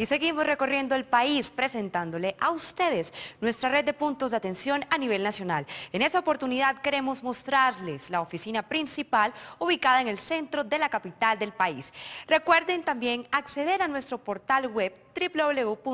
Y seguimos recorriendo el país presentándole a ustedes nuestra red de puntos de atención a nivel nacional. En esta oportunidad queremos mostrarles la oficina principal ubicada en el centro de la capital del país. Recuerden también acceder a nuestro portal web www.fna.gov.co.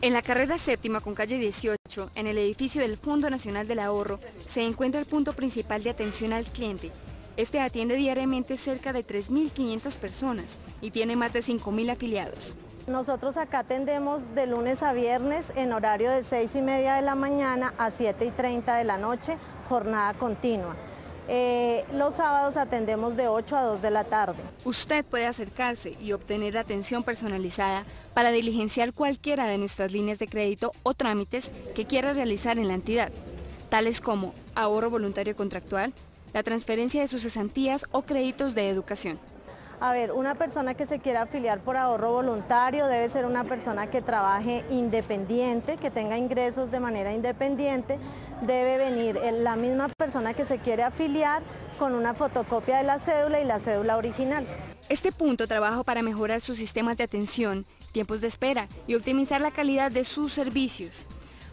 En la carrera séptima con calle 18, en el edificio del Fondo Nacional del Ahorro, se encuentra el punto principal de atención al cliente. Este atiende diariamente cerca de 3.500 personas y tiene más de 5.000 afiliados. Nosotros acá atendemos de lunes a viernes en horario de 6 y media de la mañana a 7 y 30 de la noche, jornada continua. Eh, los sábados atendemos de 8 a 2 de la tarde. Usted puede acercarse y obtener atención personalizada para diligenciar cualquiera de nuestras líneas de crédito o trámites que quiera realizar en la entidad, tales como ahorro voluntario contractual, la transferencia de sus cesantías o créditos de educación. A ver, una persona que se quiera afiliar por ahorro voluntario debe ser una persona que trabaje independiente, que tenga ingresos de manera independiente. Debe venir la misma persona que se quiere afiliar con una fotocopia de la cédula y la cédula original. Este punto trabaja para mejorar sus sistemas de atención, tiempos de espera y optimizar la calidad de sus servicios.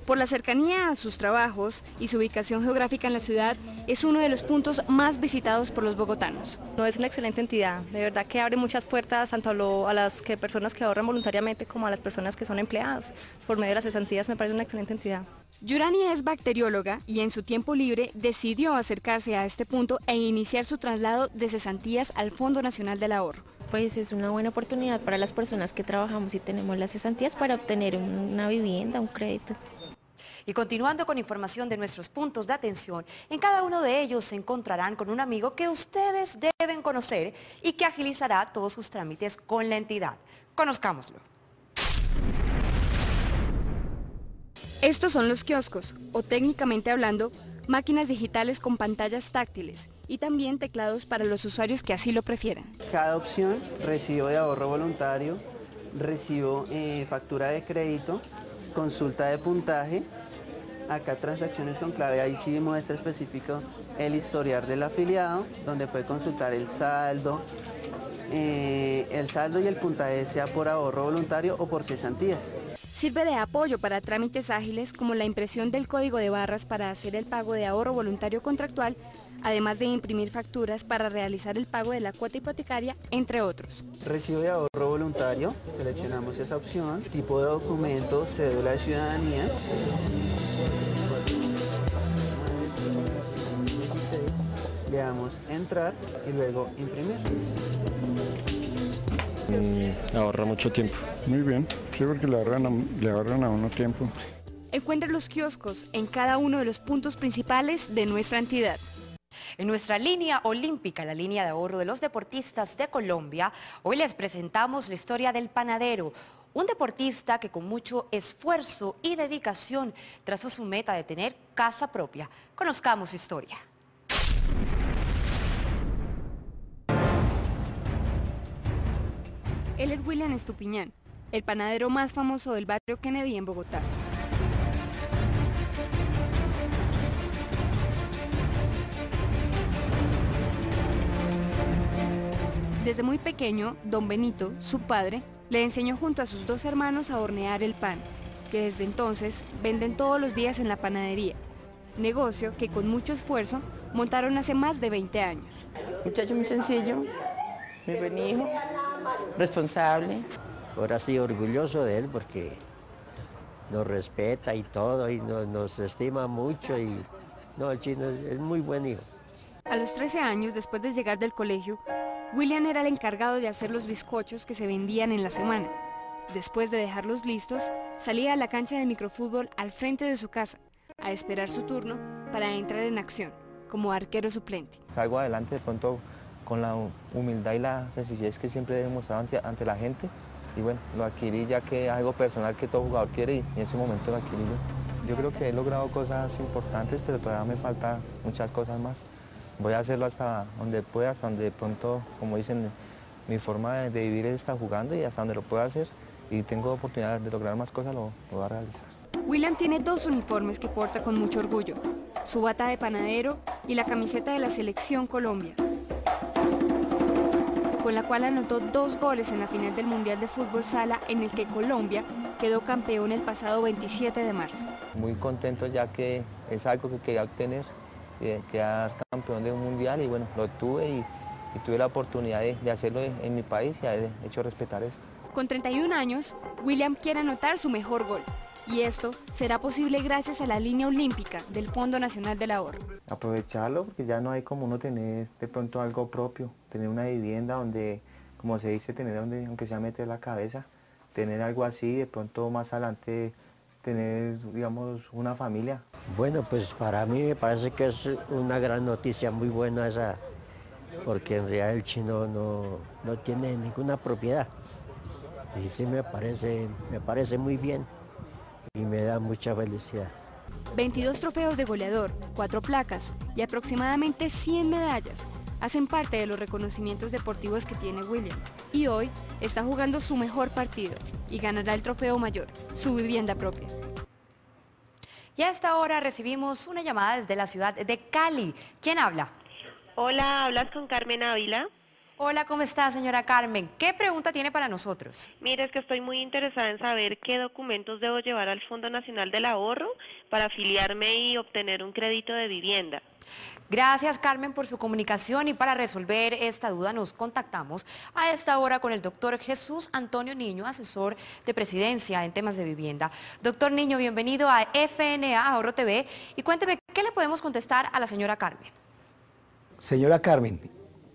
Por la cercanía a sus trabajos y su ubicación geográfica en la ciudad, es uno de los puntos más visitados por los bogotanos. No es una excelente entidad, de verdad que abre muchas puertas tanto a, las que personas que ahorran voluntariamente como a las personas que son empleados. Por medio de las cesantías me parece una excelente entidad. Yurani es bacterióloga y en su tiempo libre decidió acercarse a este punto e iniciar su traslado de cesantías al Fondo Nacional del Ahorro. Pues es una buena oportunidad para las personas que trabajamos y tenemos las cesantías para obtener una vivienda, un crédito. Y continuando con información de nuestros puntos de atención, en cada uno de ellos se encontrarán con un amigo que ustedes deben conocer y que agilizará todos sus trámites con la entidad. Conozcámoslo. Estos son los kioscos, o técnicamente hablando, máquinas digitales con pantallas táctiles y también teclados para los usuarios que así lo prefieran. Cada opción, recibo de ahorro voluntario, recibo eh, factura de crédito, consulta de puntaje, acá transacciones con clave, ahí sí muestra específico el historial del afiliado, donde puede consultar el saldo, eh, el saldo y el puntaje sea por ahorro voluntario o por cesantías. Sirve de apoyo para trámites ágiles como la impresión del código de barras para hacer el pago de ahorro voluntario contractual, además de imprimir facturas para realizar el pago de la cuota hipotecaria, entre otros. Recibo de ahorro voluntario, seleccionamos esa opción, tipo de documento, cédula de ciudadanía. Le damos entrar y luego imprimir. Mm, ahorra mucho tiempo. Muy bien, sí, porque le ahorran, a, le ahorran a uno tiempo. Encuentra los kioscos en cada uno de los puntos principales de nuestra entidad. En nuestra línea olímpica, la línea de ahorro de los deportistas de Colombia, hoy les presentamos la historia del panadero, un deportista que con mucho esfuerzo y dedicación trazó su meta de tener casa propia. Conozcamos su historia. Él es William Estupiñán, el panadero más famoso del barrio Kennedy en Bogotá. Desde muy pequeño, don Benito, su padre, le enseñó junto a sus dos hermanos a hornear el pan, que desde entonces venden todos los días en la panadería, negocio que con mucho esfuerzo montaron hace más de 20 años. Muchacho muy sencillo, muy buen hijo, responsable. Ahora sí orgulloso de él porque nos respeta y todo y nos, estima mucho y no, el chino es muy buen hijo. A los 13 años, después de llegar del colegio, William era el encargado de hacer los bizcochos que se vendían en la semana. Después de dejarlos listos, salía a la cancha de microfútbol al frente de su casa, a esperar su turno para entrar en acción, como arquero suplente. Salgo adelante de pronto con la humildad y la sencillez que siempre he demostrado ante, la gente y bueno, lo adquirí ya que es algo personal que todo jugador quiere y en ese momento lo adquirí yo. Yo creo que he logrado cosas importantes, pero todavía me faltan muchas cosas más. Voy a hacerlo hasta donde pueda, hasta donde de pronto, como dicen, mi forma de, vivir está jugando y hasta donde lo pueda hacer y tengo oportunidad de lograr más cosas, lo, lo voy a realizar. William tiene dos uniformes que porta con mucho orgullo, su bata de panadero y la camiseta de la Selección Colombia. Con la cual anotó dos goles en la final del Mundial de Fútbol Sala en el que Colombia quedó campeón el pasado 27 de marzo. Muy contento ya que es algo que quería obtener, eh, quedar campeón de un Mundial y bueno, lo tuve y, tuve la oportunidad de, hacerlo en mi país y haber hecho respetar esto. Con 31 años, William quiere anotar su mejor gol. Y esto será posible gracias a la línea olímpica del Fondo Nacional del Ahorro. Aprovecharlo porque ya no hay como uno tener de pronto algo propio, tener una vivienda donde, como se dice, tener donde, aunque sea meter la cabeza, tener algo así, de pronto más adelante tener, digamos, una familia. Bueno, pues para mí me parece que es una gran noticia, muy buena esa, porque en realidad el chino no, no tiene ninguna propiedad. Y sí me parece, me parece muy bien y me da mucha felicidad. 22 trofeos de goleador, 4 placas y aproximadamente 100 medallas hacen parte de los reconocimientos deportivos que tiene William. Y hoy está jugando su mejor partido y ganará el trofeo mayor, su vivienda propia. Y a esta hora recibimos una llamada desde la ciudad de Cali. ¿Quién habla? Hola, hablas con Carmen Ávila. Hola, ¿cómo está, señora Carmen? ¿Qué pregunta tiene para nosotros? Mire, es que estoy muy interesada en saber qué documentos debo llevar al Fondo Nacional del Ahorro para afiliarme y obtener un crédito de vivienda. Gracias Carmen por su comunicación y para resolver esta duda nos contactamos a esta hora con el doctor Jesús Antonio Niño, asesor de presidencia en temas de vivienda. Doctor Niño, bienvenido a FNA Ahorro TV y cuénteme qué le podemos contestar a la señora Carmen. Señora Carmen,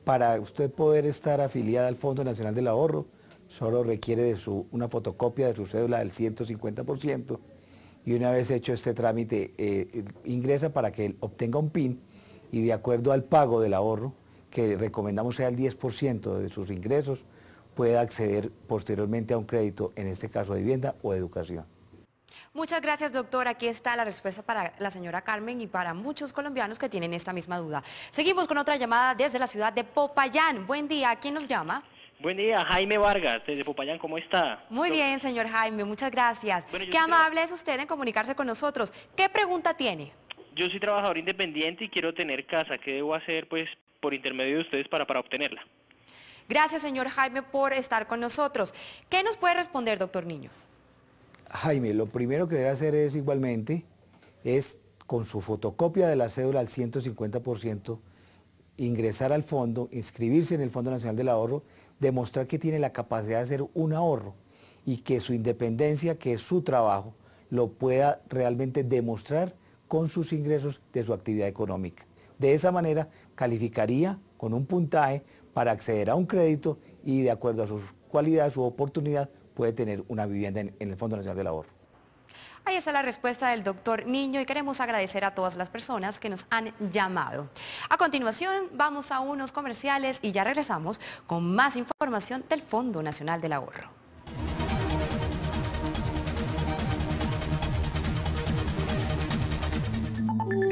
para usted poder estar afiliada al Fondo Nacional del Ahorro, solo requiere de su, una fotocopia de su cédula del 150% y una vez hecho este trámite eh, ingresa para que obtenga un PIN y de acuerdo al pago del ahorro, que recomendamos sea el 10% de sus ingresos, pueda acceder posteriormente a un crédito, en este caso de vivienda o educación. Muchas gracias, doctor. Aquí está la respuesta para la señora Carmen y para muchos colombianos que tienen esta misma duda. Seguimos con otra llamada desde la ciudad de Popayán. Buen día. ¿Quién nos llama? Buen día, Jaime Vargas, desde Popayán, ¿cómo está? Muy bien, señor Jaime, muchas gracias. Qué amable es usted en comunicarse con nosotros. ¿Qué pregunta tiene? Yo soy trabajador independiente y quiero tener casa. ¿Qué debo hacer, pues, por intermedio de ustedes para, para obtenerla? Gracias, señor Jaime, por estar con nosotros. ¿Qué nos puede responder, doctor Niño? Jaime, lo primero que debe hacer es igualmente, es con su fotocopia de la cédula al 150%, ingresar al fondo, inscribirse en el Fondo Nacional del Ahorro, demostrar que tiene la capacidad de hacer un ahorro y que su independencia, que es su trabajo, lo pueda realmente demostrar con sus ingresos de su actividad económica. De esa manera calificaría con un puntaje para acceder a un crédito y de acuerdo a sus cualidades, su oportunidad, puede tener una vivienda en, el Fondo Nacional del Ahorro. Ahí está la respuesta del doctor Niño y queremos agradecer a todas las personas que nos han llamado. A continuación vamos a unos comerciales y ya regresamos con más información del Fondo Nacional del Ahorro.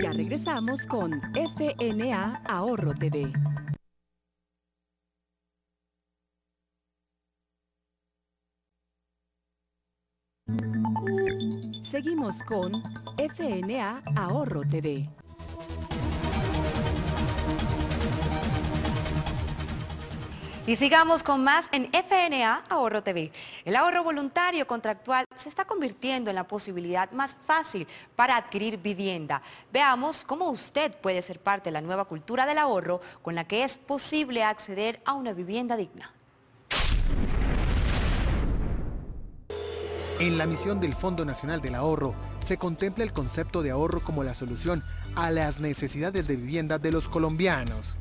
Ya regresamos con FNA Ahorro TV. Seguimos con FNA Ahorro TV. Y sigamos con más en FNA Ahorro TV. El ahorro voluntario contractual se está convirtiendo en la posibilidad más fácil para adquirir vivienda. Veamos cómo usted puede ser parte de la nueva cultura del ahorro con la que es posible acceder a una vivienda digna. En la misión del Fondo Nacional del Ahorro se contempla el concepto de ahorro como la solución a las necesidades de vivienda de los colombianos.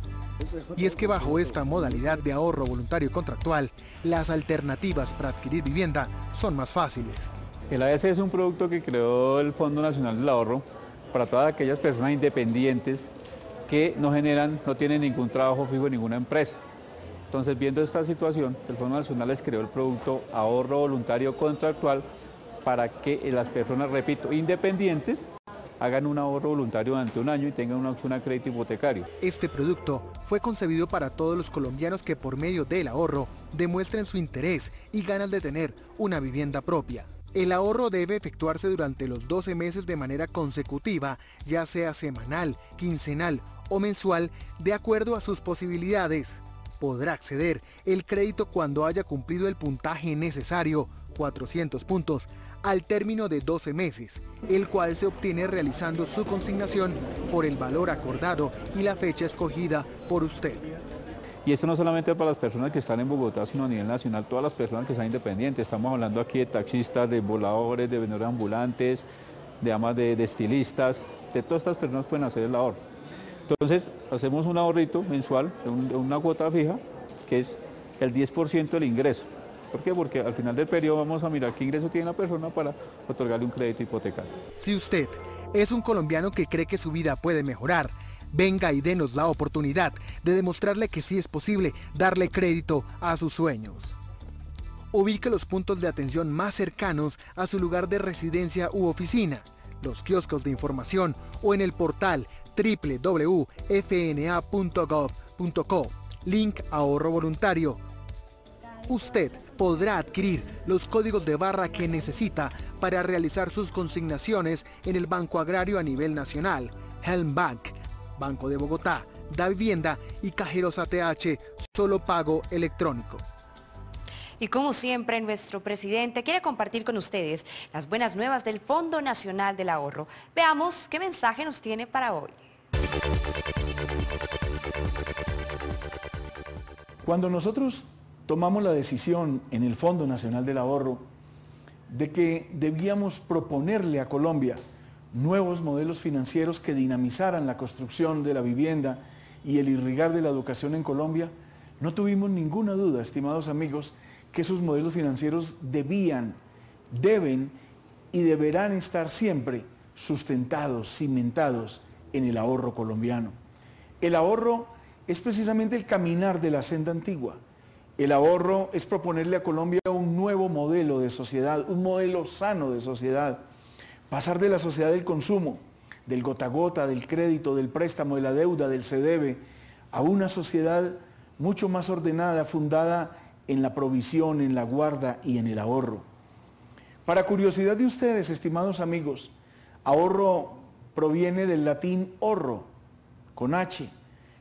Y es que bajo esta modalidad de ahorro voluntario contractual, las alternativas para adquirir vivienda son más fáciles. El AS es un producto que creó el Fondo Nacional del Ahorro para todas aquellas personas independientes que no generan, no tienen ningún trabajo fijo en ninguna empresa. Entonces, viendo esta situación, el Fondo Nacional les creó el producto ahorro voluntario contractual para que las personas, repito, independientes, hagan un ahorro voluntario durante un año y tengan una opción a crédito hipotecario. Este producto fue concebido para todos los colombianos que por medio del ahorro demuestren su interés y ganas de tener una vivienda propia. El ahorro debe efectuarse durante los 12 meses de manera consecutiva, ya sea semanal, quincenal o mensual, de acuerdo a sus posibilidades. Podrá acceder el crédito cuando haya cumplido el puntaje necesario, 400 puntos, al término de 12 meses, el cual se obtiene realizando su consignación por el valor acordado y la fecha escogida por usted. Y esto no solamente para las personas que están en Bogotá, sino a nivel nacional, todas las personas que están independientes. Estamos hablando aquí de taxistas, de voladores, de vendedores ambulantes, de amas de, estilistas, de todas estas personas pueden hacer el ahorro. Entonces, hacemos un ahorrito mensual una cuota fija, que es el 10% del ingreso. ¿Por qué? Porque al final del periodo vamos a mirar qué ingreso tiene la persona para otorgarle un crédito hipotecario. Si usted es un colombiano que cree que su vida puede mejorar, venga y denos la oportunidad de demostrarle que sí es posible darle crédito a sus sueños. Ubique los puntos de atención más cercanos a su lugar de residencia u oficina, los kioscos de información o en el portal www.fna.gov.co. Link ahorro voluntario. Usted podrá adquirir los códigos de barra que necesita para realizar sus consignaciones en el Banco Agrario a nivel nacional, Helm Bank, Banco de Bogotá, Da Vivienda y Cajeros ATH, solo pago electrónico. Y como siempre, nuestro presidente quiere compartir con ustedes las buenas nuevas del Fondo Nacional del Ahorro. Veamos qué mensaje nos tiene para hoy. Cuando nosotros tomamos la decisión en el Fondo Nacional del Ahorro de que debíamos proponerle a Colombia nuevos modelos financieros que dinamizaran la construcción de la vivienda y el irrigar de la educación en Colombia, no tuvimos ninguna duda, estimados amigos, que esos modelos financieros debían, deben y deberán estar siempre sustentados, cimentados en el ahorro colombiano. El ahorro es precisamente el caminar de la senda antigua. El ahorro es proponerle a Colombia un nuevo modelo de sociedad, un modelo sano de sociedad, Pasar de la sociedad del consumo, del gota a gota, del crédito, del préstamo, de la deuda, del se debe, a una sociedad mucho más ordenada, fundada en la provisión, en la guarda y en el ahorro. Para curiosidad de ustedes, estimados amigos, ahorro proviene del latín horro, con H,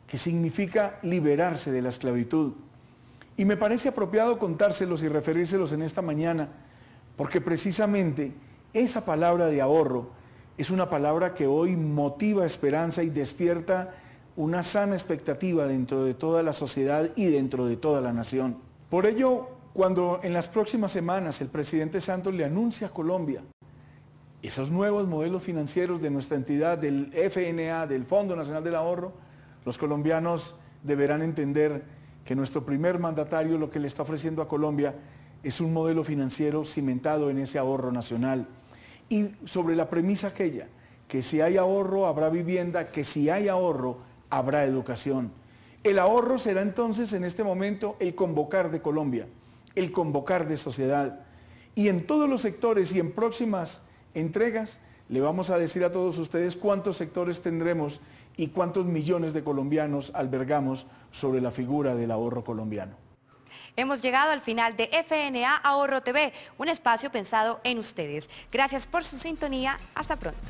que significa liberarse de la esclavitud. Y me parece apropiado contárselos y referírselos en esta mañana, porque precisamente esa palabra de ahorro es una palabra que hoy motiva esperanza y despierta una sana expectativa dentro de toda la sociedad y dentro de toda la nación. Por ello, cuando en las próximas semanas el presidente Santos le anuncia a Colombia esos nuevos modelos financieros de nuestra entidad, del FNA, del Fondo Nacional del Ahorro, los colombianos deberán entender que nuestro primer mandatario lo que le está ofreciendo a Colombia es un modelo financiero cimentado en ese ahorro nacional y sobre la premisa aquella, que si hay ahorro habrá vivienda, que si hay ahorro habrá educación. El ahorro será entonces en este momento el convocar de Colombia, el convocar de sociedad. Y en todos los sectores y en próximas entregas le vamos a decir a todos ustedes cuántos sectores tendremos y cuántos millones de colombianos albergamos sobre la figura del ahorro colombiano. Hemos llegado al final de FNA Ahorro TV, un espacio pensado en ustedes. Gracias por su sintonía. Hasta pronto.